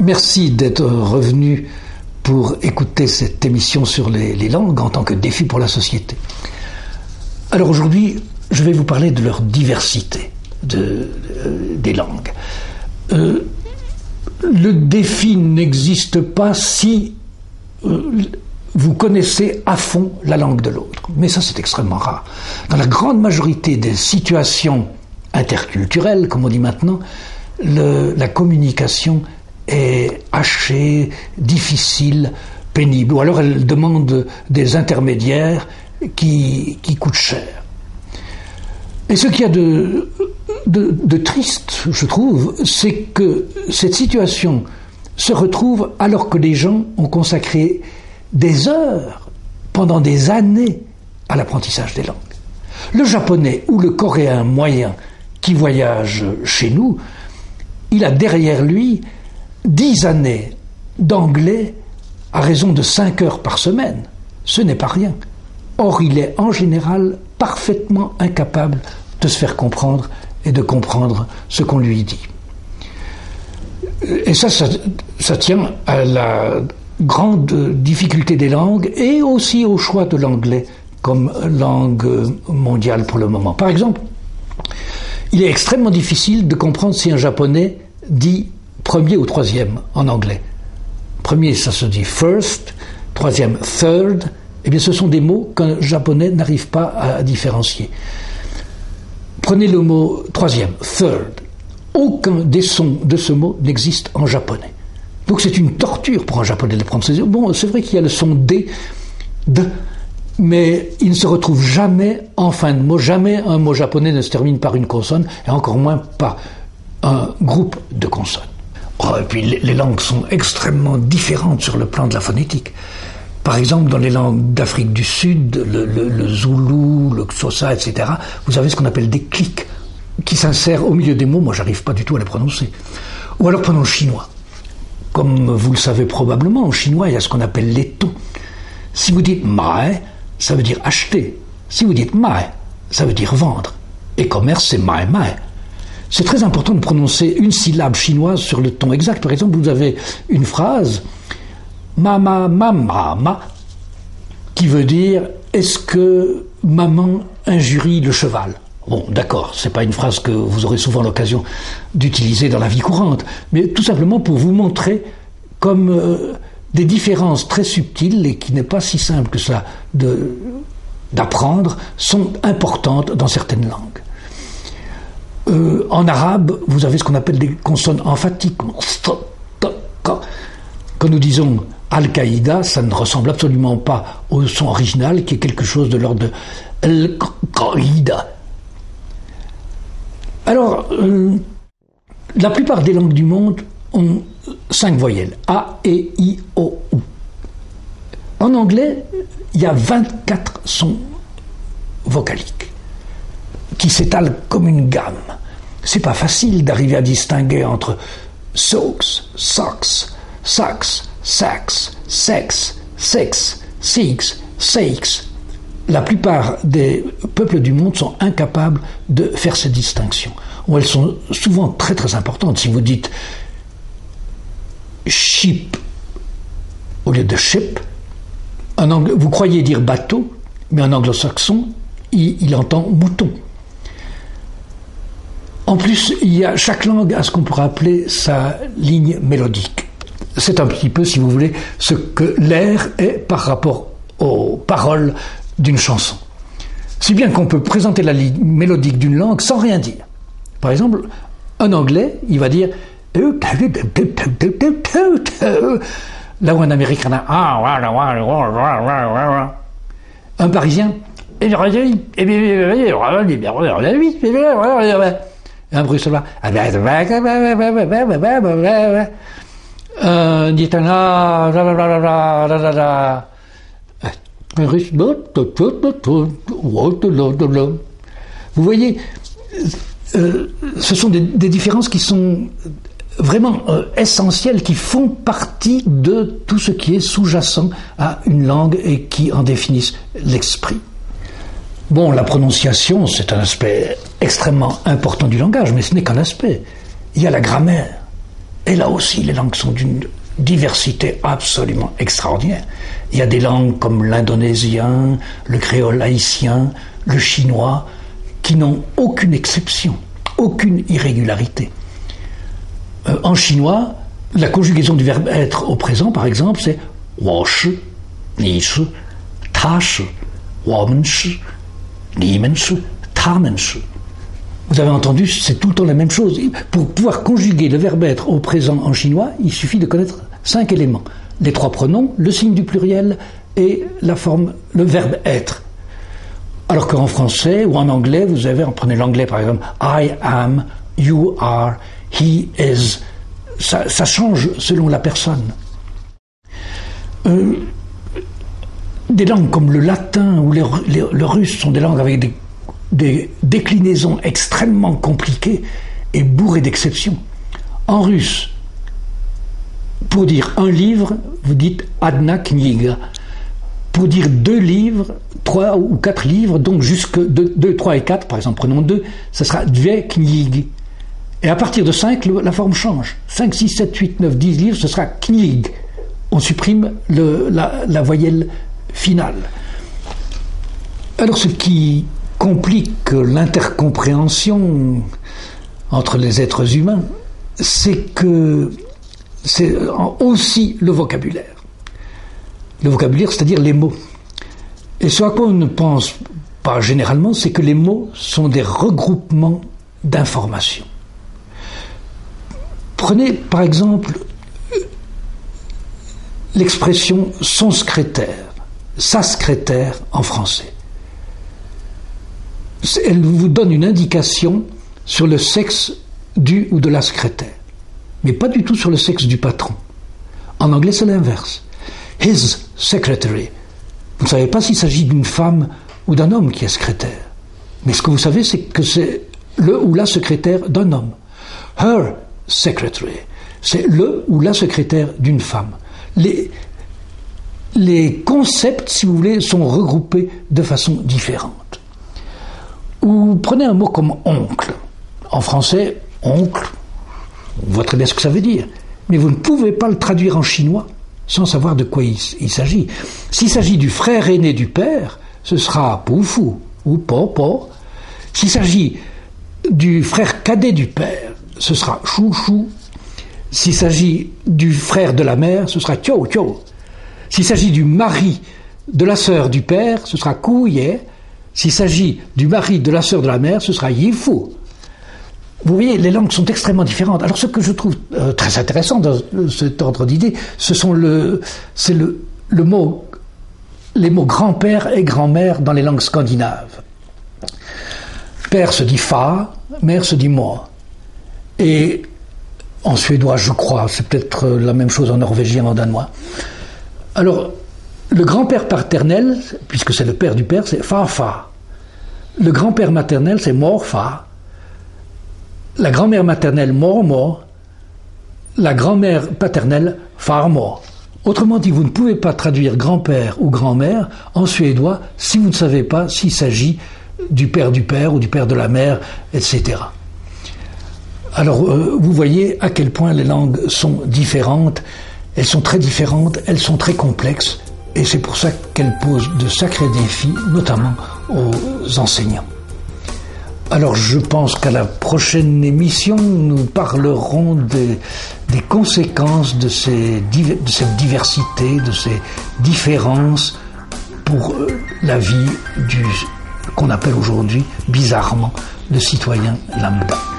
Merci d'être revenu pour écouter cette émission sur les, langues en tant que défi pour la société. Alors aujourd'hui, je vais vous parler de leur diversité euh, des langues. Euh, le défi n'existe pas si euh, vous connaissez à fond la langue de l'autre. Mais ça, c'est extrêmement rare. Dans la grande majorité des situations interculturelles, comme on dit maintenant, la communication est hachée, difficile, pénible, ou alors elle demande des intermédiaires qui, coûtent cher. Et ce qu'il y a de, triste, je trouve, c'est que cette situation se retrouve alors que les gens ont consacré des heures, pendant des années, à l'apprentissage des langues. Le japonais ou le coréen moyen qui voyage chez nous, il a derrière lui dix années d'anglais à raison de cinq heures par semaine. Ce n'est pas rien. Or, il est en général parfaitement incapable de se faire comprendre et de comprendre ce qu'on lui dit. Et ça, ça, tient à la grande difficulté des langues et aussi au choix de l'anglais comme langue mondiale pour le moment. Par exemple, il est extrêmement difficile de comprendre si un japonais dit premier ou troisième en anglais. Premier, ça se dit first, troisième, third. Eh bien, ce sont des mots qu'un japonais n'arrive pas à différencier. Prenez le mot troisième, third. Aucun des sons de ce mot n'existe en japonais. Donc c'est une torture pour un japonais de prendre ces Bon, c'est vrai qu'il y a le son D, de, mais il ne se retrouve jamais en fin de mot. Jamais un mot japonais ne se termine par une consonne, et encore moins par un groupe de consonnes. Oh, et puis les langues sont extrêmement différentes sur le plan de la phonétique. Par exemple, dans les langues d'Afrique du Sud, le, zoulou, le xhosa, etc., vous avez ce qu'on appelle des clics qui s'insèrent au milieu des mots. Moi, j'arrive pas du tout à les prononcer. Ou alors prenons le chinois. Comme vous le savez probablement, en chinois, il y a ce qu'on appelle les tons. Si vous dites mae, ça veut dire acheter. Si vous dites mae, ça veut dire vendre. Et commerce, c'est mae mae. C'est très important de prononcer une syllabe chinoise sur le ton exact. Par exemple, vous avez une phrase Mama mama ma, qui veut dire est-ce que maman injurie le cheval? Bon, d'accord, c'est pas une phrase que vous aurez souvent l'occasion d'utiliser dans la vie courante, mais tout simplement pour vous montrer comme euh, des différences très subtiles et qui n'est pas si simple que ça d'apprendre sont importantes dans certaines langues. Euh, en arabe, vous avez ce qu'on appelle des consonnes emphatiques. Quand nous disons Al-Qaïda, ça ne ressemble absolument pas au son original qui est quelque chose de l'ordre de Al-Qaïda. Alors, euh, la plupart des langues du monde ont cinq voyelles A, E, I, O, U. En anglais, il y a 24 sons vocaliques qui s'étalent comme une gamme. C'est pas facile d'arriver à distinguer entre socks, socks, sax, sax, sex, sex, six, sakes. La plupart des peuples du monde sont incapables de faire ces distinctions. Elles sont souvent très très importantes. Si vous dites ship au lieu de ship, vous croyez dire bateau, mais en anglo-saxon, il entend mouton. En plus, il y a, chaque langue a ce qu'on pourrait appeler sa ligne mélodique. C'est un petit peu, si vous voulez, ce que l'air est par rapport aux paroles d'une chanson. Si bien qu'on peut présenter la ligne mélodique d'une langue sans rien dire. Par exemple, un anglais, il va dire là où un américain a un parisien un bruxellois. Un italien. Vous voyez, euh, ce sont des, des, différences qui sont vraiment euh, essentielles, qui font partie de tout ce qui est sous-jacent à une langue et qui en définissent l'esprit. Bon, la prononciation, c'est un aspect extrêmement important du langage, mais ce n'est qu'un aspect. Il y a la grammaire. Et là aussi, les langues sont d'une diversité absolument extraordinaire. Il y a des langues comme l'indonésien, le créole haïtien, le chinois, qui n'ont aucune exception, aucune irrégularité. Euh, en chinois, la conjugaison du verbe être au présent, par exemple, c'est wash, nish, tash, womansh, nimensh, tamensh. Vous avez entendu, c'est tout le temps la même chose. Pour pouvoir conjuguer le verbe être au présent en chinois, il suffit de connaître cinq éléments. Les trois pronoms, le signe du pluriel et la forme, le verbe être. Alors qu'en français ou en anglais, vous avez, prenez l'anglais par exemple, I am, you are, he is. Ça, change selon la personne. Euh, des langues comme le latin ou le russe sont des langues avec des des déclinaisons extrêmement compliquées et bourrées d'exceptions. En russe, pour dire un livre, vous dites adna kniga. Pour dire deux livres, trois ou quatre livres, donc jusque deux, trois et quatre, par exemple, prenons deux, ça sera dve knig. Et à partir de cinq, la forme change. 5, 6, 7, 8, 9, 10 livres, ce sera knig. On supprime la voyelle finale. Alors ce qui complique l'intercompréhension entre les êtres humains, c'est que c'est aussi le vocabulaire. Le vocabulaire, c'est-à-dire les mots. Et ce à quoi on ne pense pas généralement, c'est que les mots sont des regroupements d'informations. Prenez par exemple l'expression son secrétaire, sa secrétaire en français elle vous donne une indication sur le sexe du ou de la secrétaire, mais pas du tout sur le sexe du patron. En anglais, c'est l'inverse. His secretary. Vous ne savez pas s'il s'agit d'une femme ou d'un homme qui est secrétaire. Mais ce que vous savez, c'est que c'est le ou la secrétaire d'un homme. Her secretary. C'est le ou la secrétaire d'une femme. Les, concepts, si vous voulez, sont regroupés de façon différente. Ou prenez un mot comme oncle. En français, oncle, on voit très bien ce que ça veut dire. Mais vous ne pouvez pas le traduire en chinois sans savoir de quoi il, s'agit. S'il s'agit du frère aîné du père, ce sera Poufu ou Po S'il s'agit du frère cadet du père, ce sera Chou Chou. S'il s'agit du frère de la mère, ce sera Tio Tio. S'il s'agit du mari de la sœur du père, ce sera Ye. S'il s'agit du mari de la sœur de la mère, ce sera Yifu. Vous voyez, les langues sont extrêmement différentes. Alors, ce que je trouve euh, très intéressant dans cet ordre d'idées, ce sont c'est les mots grand-père et grand-mère dans les langues scandinaves. Père se dit fa, mère se dit moi. Et en suédois, je crois, c'est peut-être la même chose en norvégien, en danois. Alors, le grand-père paternel, puisque c'est le père du père, c'est Fa-Fa. Le grand-père maternel, c'est Mor-Fa. La grand-mère maternelle, Mor-Mor. La grand-mère paternelle, Far-Mor. Autrement dit, vous ne pouvez pas traduire grand-père ou grand-mère en suédois si vous ne savez pas s'il s'agit du père du père ou du père de la mère, etc. Alors, euh, vous voyez à quel point les langues sont différentes. Elles sont très différentes, elles sont très complexes. Et c'est pour ça qu'elle pose de sacrés défis, notamment aux enseignants. Alors je pense qu'à la prochaine émission, nous parlerons des, conséquences de, cette diversité, de ces différences pour euh, la vie qu'on appelle aujourd'hui bizarrement le citoyen lambda.